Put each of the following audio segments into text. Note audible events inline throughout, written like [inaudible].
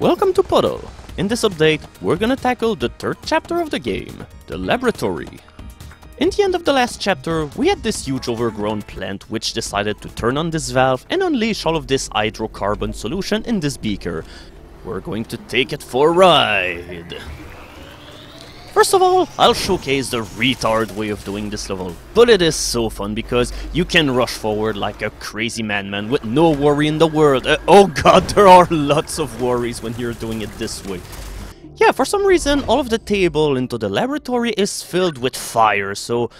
Welcome to Puddle. In this update, we're gonna tackle the third chapter of the game, the laboratory. In the end of the last chapter, we had this huge overgrown plant which decided to turn on this valve and unleash all of this hydrocarbon solution in this beaker. We're going to take it for a ride. First of all, I'll showcase the retard way of doing this level, but it is so fun because you can rush forward like a crazy madman with no worry in the world. Uh, oh god, there are lots of worries when you're doing it this way. Yeah, for some reason, all of the table into the laboratory is filled with fire, so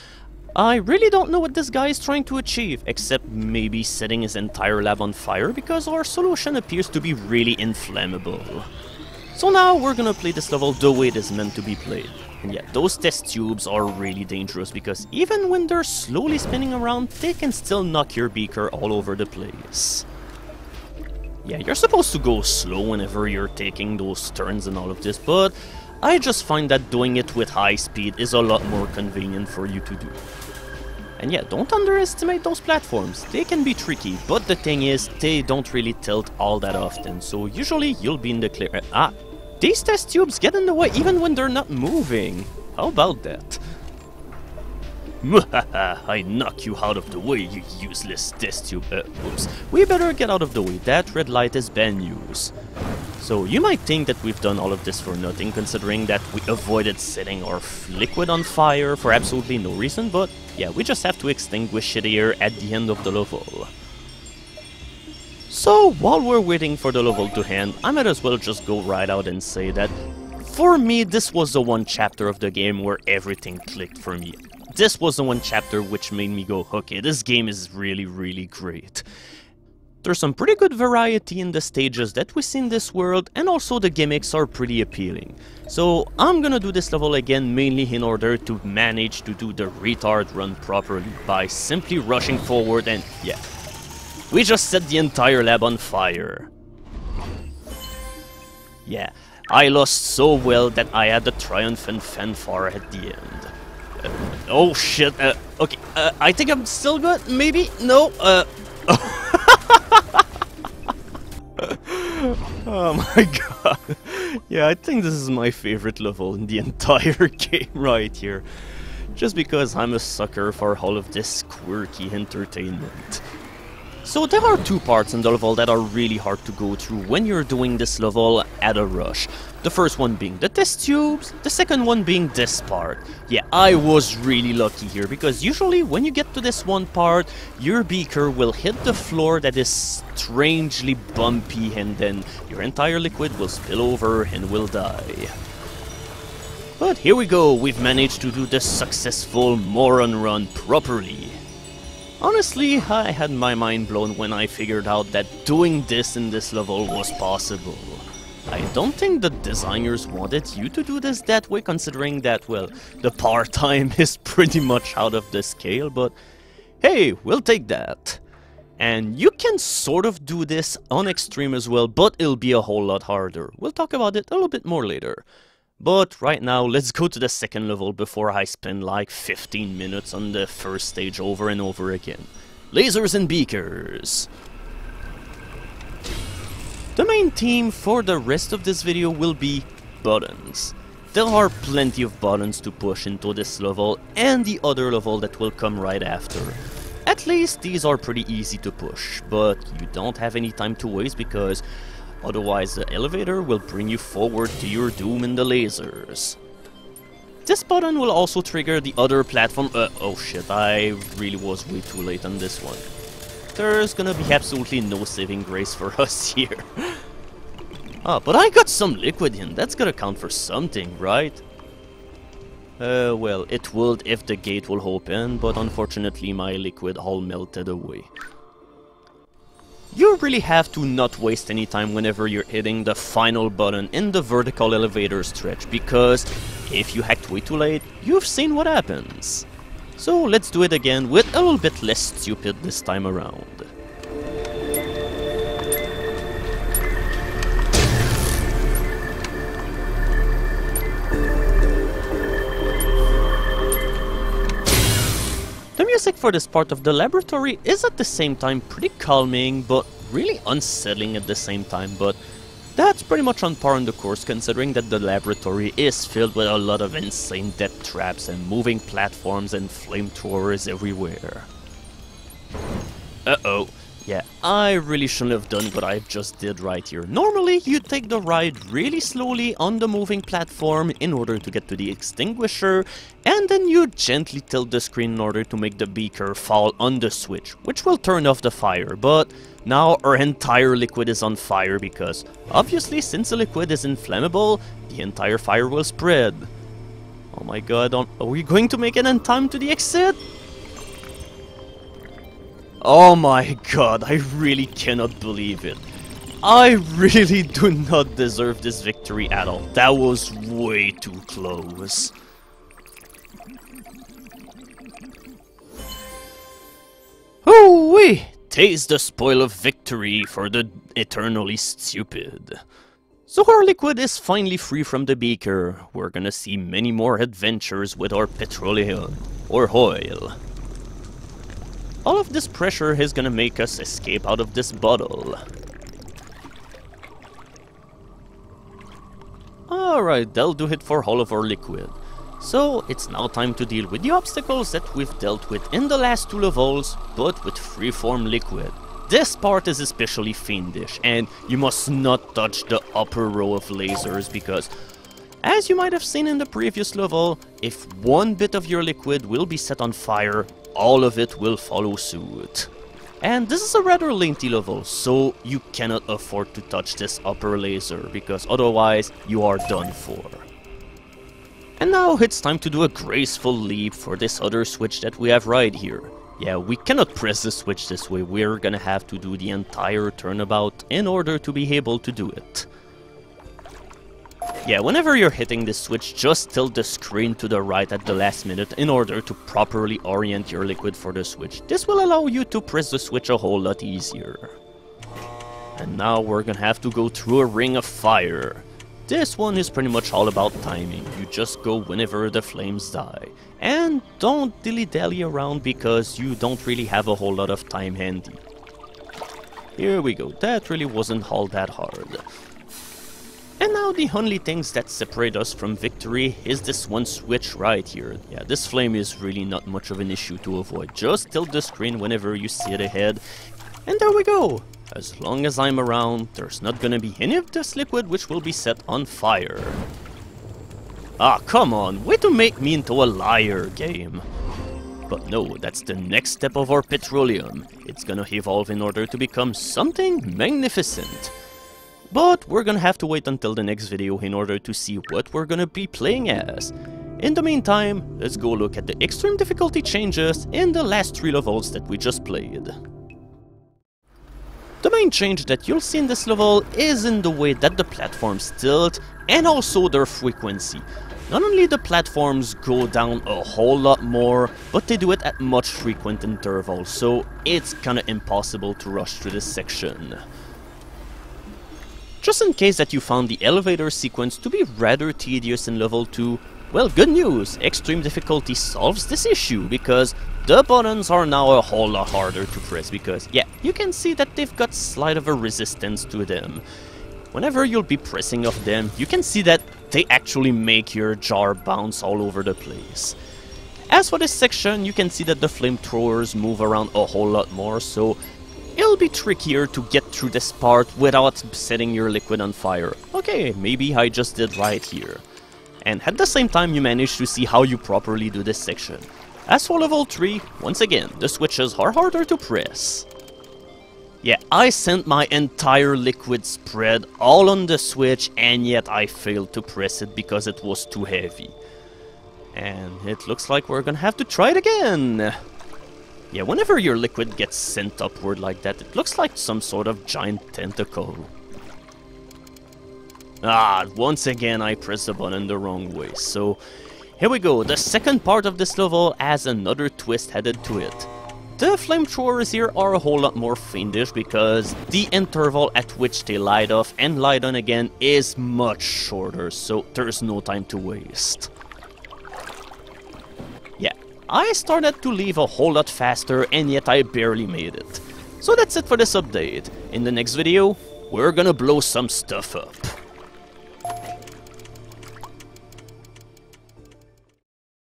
I really don't know what this guy is trying to achieve, except maybe setting his entire lab on fire because our solution appears to be really inflammable. So now we're gonna play this level the way it is meant to be played. And yeah, those test tubes are really dangerous because even when they're slowly spinning around, they can still knock your beaker all over the place. Yeah, you're supposed to go slow whenever you're taking those turns and all of this, but I just find that doing it with high speed is a lot more convenient for you to do. And yeah, don't underestimate those platforms. They can be tricky, but the thing is, they don't really tilt all that often, so usually you'll be in the clear. Ah, these test tubes get in the way even when they're not moving. How about that? [laughs] I knock you out of the way, you useless test tube. Uh, oops. We better get out of the way. That red light is bad news. So you might think that we've done all of this for nothing, considering that we avoided setting our liquid on fire for absolutely no reason, but yeah, we just have to extinguish it here at the end of the level. So, while we're waiting for the level to end, I might as well just go right out and say that for me, this was the one chapter of the game where everything clicked for me. This was the one chapter which made me go, okay, this game is really, really great. There's some pretty good variety in the stages that we see in this world, and also the gimmicks are pretty appealing. So I'm gonna do this level again mainly in order to manage to do the retard run properly by simply rushing forward and yeah, we just set the entire lab on fire. Yeah, I lost so well that I had the triumphant fanfare at the end. Uh, oh shit, uh, okay, uh, I think I'm still good, maybe? No, uh... [laughs] oh my god. Yeah, I think this is my favorite level in the [laughs] entire game right here. Just because I'm a sucker for all of this quirky entertainment. So there are two parts in the level that are really hard to go through when you're doing this level at a rush. The first one being the test tubes, the second one being this part. Yeah, I was really lucky here, because usually when you get to this one part, your beaker will hit the floor that is strangely bumpy and then your entire liquid will spill over and will die. But here we go, we've managed to do the successful Moron run properly. Honestly, I had my mind blown when I figured out that doing this in this level was possible. I don't think the designers wanted you to do this that way considering that, well, the part time [laughs] is pretty much out of the scale, but hey, we'll take that. And you can sort of do this on extreme as well, but it'll be a whole lot harder. We'll talk about it a little bit more later. But right now, let's go to the second level before I spend like 15 minutes on the first stage over and over again. Lasers and Beakers! The main theme for the rest of this video will be buttons. There are plenty of buttons to push into this level and the other level that will come right after. At least these are pretty easy to push, but you don't have any time to waste because Otherwise, the elevator will bring you forward to your doom in the lasers. This button will also trigger the other platform- uh, oh shit, I really was way too late on this one. There's gonna be absolutely no saving grace for [laughs] us here. ah, but I got some liquid in, that's gonna count for something, right? Uh, well, it would if the gate will open, but unfortunately my liquid all melted away. You really have to not waste any time whenever you're hitting the final button in the vertical elevator stretch, because if you hacked way too late, you've seen what happens. So let's do it again with a little bit less stupid this time around. For this part of the laboratory is at the same time pretty calming, but really unsettling at the same time, but That's pretty much on par in the course considering that the laboratory is filled with a lot of insane death traps and moving platforms and flamethrowers everywhere. Uh-oh. Yeah, I really shouldn't have done what I just did right here. Normally, you take the ride really slowly on the moving platform in order to get to the extinguisher, and then you gently tilt the screen in order to make the beaker fall on the switch, which will turn off the fire, but now our entire liquid is on fire because, obviously, since the liquid is inflammable, the entire fire will spread. Oh my god, are we going to make it in time to the exit? Oh my god, I really cannot believe it. I really do not deserve this victory at all. That was way too close. Wee! Taste the spoil of victory for the eternally stupid. So our liquid is finally free from the beaker. We're gonna see many more adventures with our petroleum, or oil. All of this pressure is gonna make us escape out of this bottle. Alright, that'll do it for all of our liquid. So, it's now time to deal with the obstacles that we've dealt with in the last two levels, but with freeform liquid. This part is especially fiendish, and you must not touch the upper row of lasers because as you might have seen in the previous level, if one bit of your liquid will be set on fire, all of it will follow suit. And this is a rather lengthy level, so you cannot afford to touch this upper laser, because otherwise you are done for. And now it's time to do a graceful leap for this other switch that we have right here. Yeah, we cannot press the switch this way, we're gonna have to do the entire turnabout in order to be able to do it. Yeah, whenever you're hitting this switch, just tilt the screen to the right at the last minute in order to properly orient your liquid for the switch. This will allow you to press the switch a whole lot easier. And now we're gonna have to go through a ring of fire. This one is pretty much all about timing, you just go whenever the flames die. And don't dilly-dally around because you don't really have a whole lot of time handy. Here we go, that really wasn't all that hard. And now the only things that separate us from victory is this one switch right here. Yeah, this flame is really not much of an issue to avoid. Just tilt the screen whenever you see it ahead. And there we go! As long as I'm around, there's not gonna be any of this liquid which will be set on fire. Ah, come on, way to make me into a liar, game. But no, that's the next step of our petroleum. It's gonna evolve in order to become something magnificent. But we're gonna have to wait until the next video in order to see what we're gonna be playing as. In the meantime, let's go look at the extreme difficulty changes in the last three levels that we just played. The main change that you'll see in this level is in the way that the platforms tilt and also their frequency. Not only the platforms go down a whole lot more, but they do it at much frequent intervals, so it's kinda impossible to rush through this section. Just in case that you found the elevator sequence to be rather tedious in level 2, well good news, extreme difficulty solves this issue because the buttons are now a whole lot harder to press because yeah, you can see that they've got slight of a resistance to them. Whenever you'll be pressing of them, you can see that they actually make your jar bounce all over the place. As for this section, you can see that the flamethrowers move around a whole lot more, so it'll be trickier to get through this part without setting your liquid on fire. Okay, maybe I just did right here. And at the same time you manage to see how you properly do this section. As for level 3, once again, the switches are harder to press. Yeah, I sent my entire liquid spread all on the switch and yet I failed to press it because it was too heavy. And it looks like we're gonna have to try it again. Yeah, whenever your liquid gets sent upward like that, it looks like some sort of giant tentacle. Ah, once again I pressed the button the wrong way, so... Here we go, the second part of this level has another twist headed to it. The flamethrowers here are a whole lot more fiendish because the interval at which they light off and light on again is much shorter, so there's no time to waste. I started to leave a whole lot faster and yet I barely made it. So that's it for this update. In the next video, we're gonna blow some stuff up.